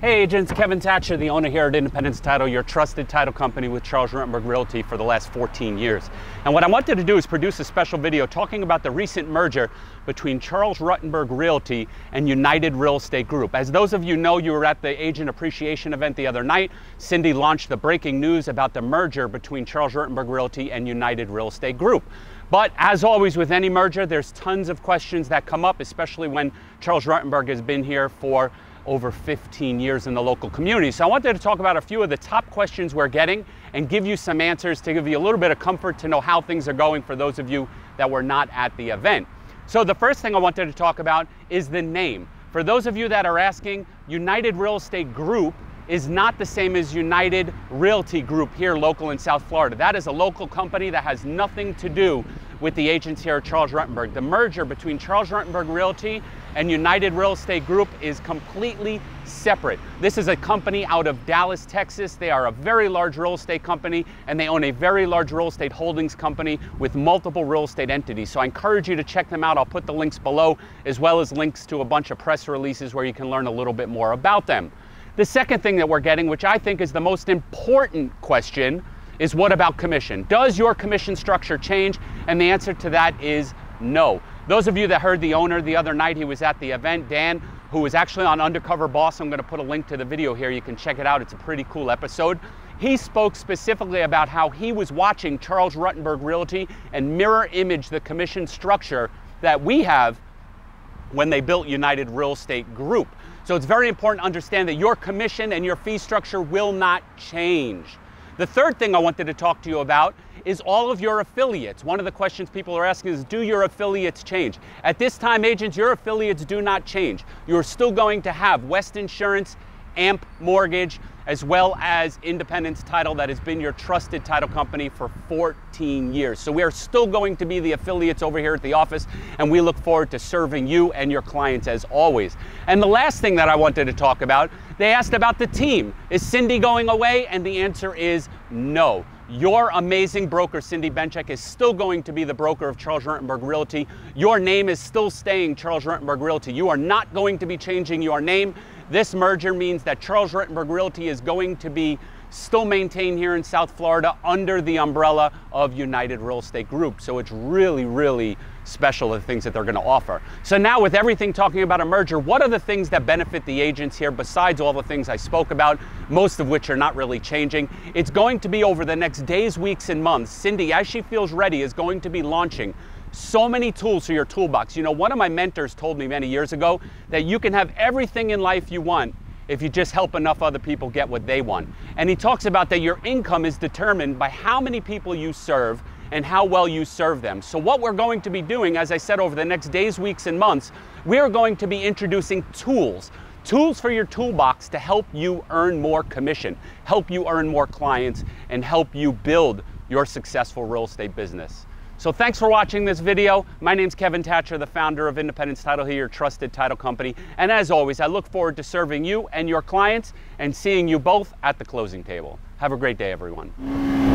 Hey agents, Kevin Thatcher, the owner here at Independence Title, your trusted title company with Charles Rutenberg Realty for the last 14 years. And what I wanted to do is produce a special video talking about the recent merger between Charles Rutenberg Realty and United Real Estate Group. As those of you know, you were at the agent appreciation event the other night. Cindy launched the breaking news about the merger between Charles Rutenberg Realty and United Real Estate Group. But as always with any merger, there's tons of questions that come up, especially when Charles Rutenberg has been here for over 15 years in the local community. So I wanted to talk about a few of the top questions we're getting and give you some answers to give you a little bit of comfort to know how things are going for those of you that were not at the event. So the first thing I wanted to talk about is the name. For those of you that are asking, United Real Estate Group is not the same as United Realty Group here local in South Florida. That is a local company that has nothing to do with the agents here at Charles Rutenberg. The merger between Charles Rutenberg Realty and United Real Estate Group is completely separate. This is a company out of Dallas, Texas. They are a very large real estate company and they own a very large real estate holdings company with multiple real estate entities. So I encourage you to check them out. I'll put the links below as well as links to a bunch of press releases where you can learn a little bit more about them. The second thing that we're getting, which I think is the most important question, is what about commission? Does your commission structure change? And the answer to that is no. Those of you that heard the owner the other night, he was at the event, Dan, who was actually on Undercover Boss. I'm going to put a link to the video here. You can check it out. It's a pretty cool episode. He spoke specifically about how he was watching Charles Rutenberg Realty and mirror image the commission structure that we have when they built United Real Estate Group. So it's very important to understand that your commission and your fee structure will not change. The third thing I wanted to talk to you about is all of your affiliates. One of the questions people are asking is, do your affiliates change? At this time, agents, your affiliates do not change. You're still going to have West Insurance, AMP Mortgage, as well as Independence Title that has been your trusted title company for 14 years. So we are still going to be the affiliates over here at the office and we look forward to serving you and your clients as always. And the last thing that I wanted to talk about, they asked about the team. Is Cindy going away? And the answer is no. Your amazing broker, Cindy Benchek, is still going to be the broker of Charles Rutenberg Realty. Your name is still staying Charles Rutenberg Realty. You are not going to be changing your name. This merger means that Charles Rutenberg Realty is going to be still maintained here in South Florida under the umbrella of United Real Estate Group. So it's really, really special the things that they're going to offer. So now with everything talking about a merger, what are the things that benefit the agents here besides all the things I spoke about, most of which are not really changing? It's going to be over the next days, weeks, and months. Cindy, as she feels ready, is going to be launching so many tools for your toolbox. You know, one of my mentors told me many years ago that you can have everything in life you want if you just help enough other people get what they want. And he talks about that your income is determined by how many people you serve and how well you serve them. So what we're going to be doing, as I said, over the next days, weeks, and months, we are going to be introducing tools tools for your toolbox to help you earn more commission, help you earn more clients, and help you build your successful real estate business. So thanks for watching this video. My name's Kevin Thatcher, the founder of Independence Title here, your trusted title company. And as always, I look forward to serving you and your clients and seeing you both at the closing table. Have a great day, everyone.